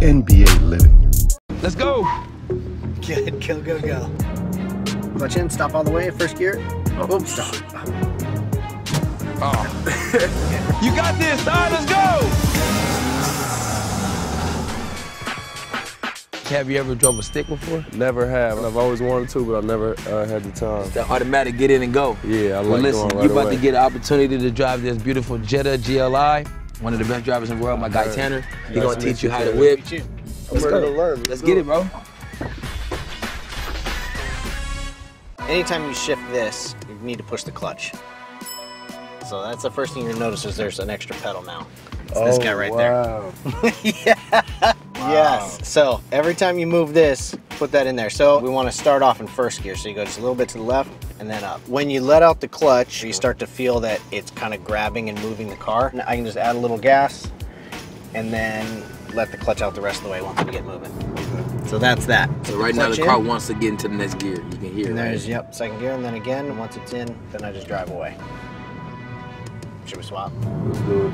NBA living. Let's go. Good, go, go, go. Clutch in, stop all the way, first gear. Oh, Oops, stop. Oh. you got this, son. Let's go. Have you ever drove a stick before? Never have. I've always wanted to, but I never uh, had the time. The automatic get in and go. Yeah, I like Well, listen, going right you're about away. to get an opportunity to drive this beautiful Jetta GLI. One of the best drivers in the world, my guy Tanner. He's Nice gonna teach you you, how to whip. I'm Let's ready go. to learn. Let's get it, bro. Anytime you shift this, you need to push the clutch. So that's the first thing you're gonna notice is there's an extra pedal now. It's this guy right there. Oh, wow. yeah. Yes. So every time you move this, put that in there. So we want to start off in first gear. So you go just a little bit to the left and then up. When you let out the clutch, you start to feel that it's kind of grabbing and moving the car. Now I can just add a little gas and then let the clutch out the rest of the way once we get moving. So that's that. So right now the car in, wants to get into the next gear. You can hear And it. there's, Right? yep, second gear. And then again, once it's in, then I just drive away. Should we swap? Let's do it.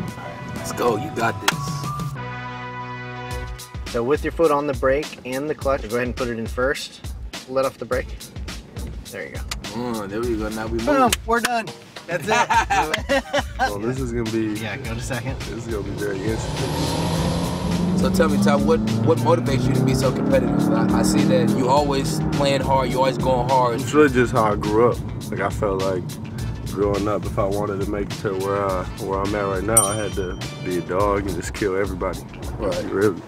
Let's go. You got this. So with your foot on the brake and the clutch, go ahead and put it in first. Let off the brake. There you go. Mm, there we go. Now we. Boom. We're done. That's it. So this is gonna be. yeah, go to second. This is gonna be very interesting. So tell me, Ty, what what motivates you to be so competitive? I, I see that you always playing hard. You always going hard. It's really just how I grew up. Like I felt like growing up, if I wanted to make it to where I where I'm at right now, I had to be a dog and just kill everybody. Right. Really.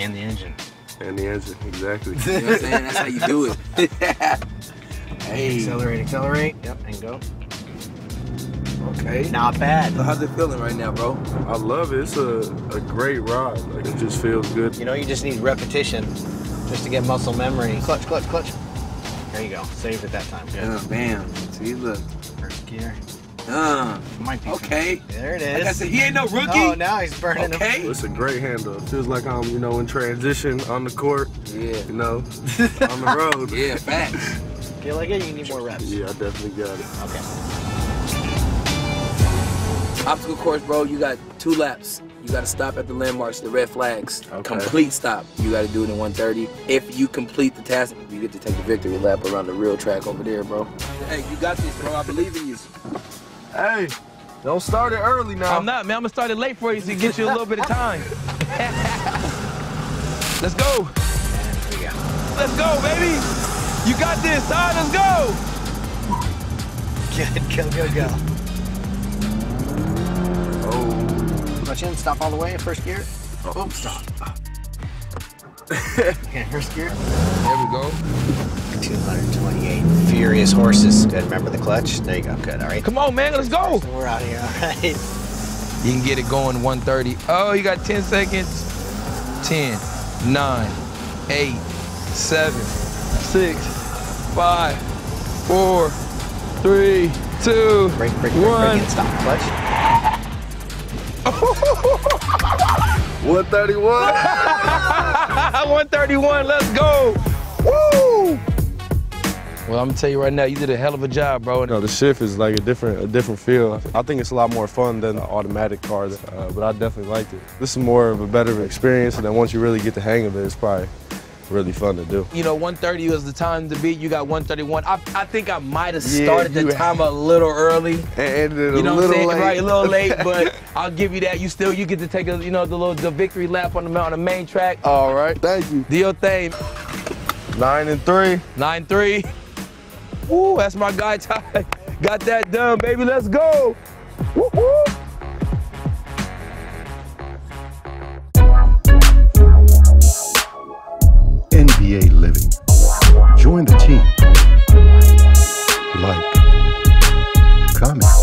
And the engine. And the engine, exactly. You know what I'm saying? That's how you do it. hey. Accelerate, accelerate. Yep, and go. Okay. Not bad. So how's it feeling right now, bro? I love it. It's a, a great ride. Like it just feels good. You know, you just need repetition just to get muscle memory. Clutch, clutch, clutch. There you go. Saved it that time. Good. Oh, yeah, bam. See, look. First gear. Uh, Might be okay. There it is. Like I said, he ain't no rookie. oh, now he's burning them. okay. It's a great handle. Feels like I'm, you know, in transition on the court, Yeah. you know, on the road. Yeah, facts. Feel like it? You need more reps. Yeah, I definitely got it. Okay. Obstacle course, bro. You got two laps. You got to stop at the landmarks, the red flags. Okay. Complete stop. You got to do it in 130. If you complete the task, you get to take the victory lap around the real track over there, bro. Hey, you got this, bro. I believe in you. Hey, don't start it early now. I'm not, man. I'm gonna start it late for you to get you a little bit of time. Let's go. There we go. Let's go, baby. You got this, son. Let's go. Good, go, go, go. Oh, Clutch in, stop all the way, first gear. Oh, stop. Okay, first gear. There we go. 228 furious horses. Good, remember the clutch? There you go, good, all right. Come on, man. Let's go. We're out here, all right. You can get it going 130. Oh, you got 10 seconds. 10, 9, 8, 7, 6, 5, 4, 3, 2, Break, break, break, break, 1. and stop. Clutch. 131. 131, let's go. Woo! Well, I'm gonna tell you right now, you did a hell of a job, bro. No, the shift is like a different, a different feel. I think it's a lot more fun than the automatic cars, uh, but I definitely liked it. This is more of a better experience, and then once you really get the hang of it, it's probably really fun to do. You know, 130 was the time to beat. You got 131. I, I think I might have Yeah, started the you- time a little early. And ended You know a what I'm little saying? late. Right, a little late, but I'll give you that. You still, you get to take a, you know, the little, the victory lap on the on the main track. All right, thank you. Do your thing. Nine and three. 9-3. Woo, that's my guy, Ty. Got that done, baby. Let's go. Woo, woo. coming.